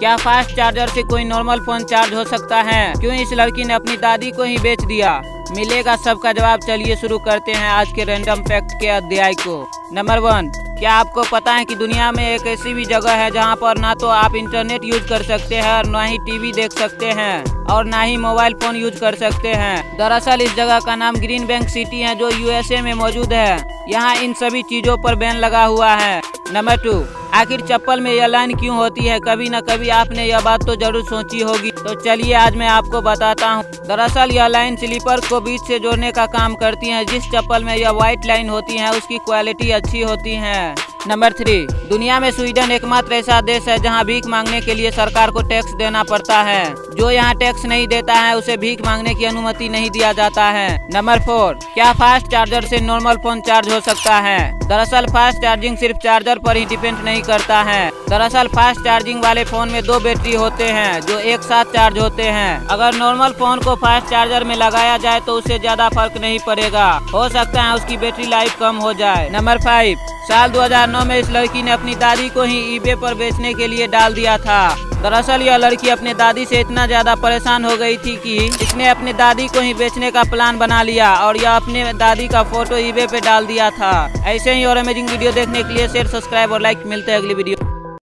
क्या fast charger से कोई नॉर्मल फ़ोन चार्ज हो सकता है? क्यों इस लड़की ने अपनी दादी को ही बेच दिया? मिलेगा सबका जवाब, चलिए शुरू करते हैं आज के रैंडम फैक्ट के अध्याय को। नंबर वन क्या आपको पता है कि दुनिया में एक ऐसी भी जगह है जहाँ पर ना तो आप इंटरनेट यूज़ कर सकते हैं और ना ही टीवी देख सकते हैं, और ना ही मोबाइल फ़ोन यूज़ कर सकते हैं? दरअसल इस जगह का नाम ग्रीन बैंक सिटी है, जो यूएसए में मौजूद है। यहाँ इन सभी चीज़ों पर बैन लगा हुआ है। नंबर टू आखिर चप्पल में यह लाइन क्यों होती है? कभी न कभी आपने यह बात तो ज़रूर सोची होगी। तो चलिए आज मैं आपको बताता हूँ। दरअसल यह लाइन स्लीपर को बीच से जोड़ने का काम करती है। जिस चप्पल में यह व्हाइट लाइन होती है, उसकी क्वालिटी अच्छी होती है। नंबर थ्री दुनिया में स्वीडन एकमात्र ऐसा देश है जहाँ भीख मांगने के लिए सरकार को टैक्स देना पड़ता है। जो यहाँ टैक्स नहीं देता है, उसे भीख मांगने की अनुमति नहीं दिया जाता है। नंबर फोर क्या फास्ट चार्जर से नॉर्मल फ़ोन चार्ज हो सकता है? दरअसल फास्ट चार्जिंग सिर्फ़ चार्जर पर ही डिपेंड नहीं करता है। दरअसल फास्ट चार्जिंग वाले फ़ोन में दो बैटरी होते हैं, जो एक साथ चार्ज होते हैं। अगर नॉर्मल फ़ोन को फास्ट चार्जर में लगाया जाए तो उससे ज़्यादा फ़र्क नहीं पड़ेगा। हो सकता है उसकी बैटरी लाइफ कम हो जाए। नंबर फाइव, साल 2009 में इस लड़की ने अपनी दादी को ही ईबे पर बेचने के लिए डाल दिया था। दरअसल यह लड़की अपने दादी से इतना ज़्यादा परेशान हो गई थी कि इसने अपने दादी को ही बेचने का प्लान बना लिया और यह अपने दादी का फ़ोटो ईबे पे डाल दिया था। ऐसे ही और अमेजिंग वीडियो देखने के लिए शेयर सब्सक्राइब और लाइक मिलते हैं अगली वीडियो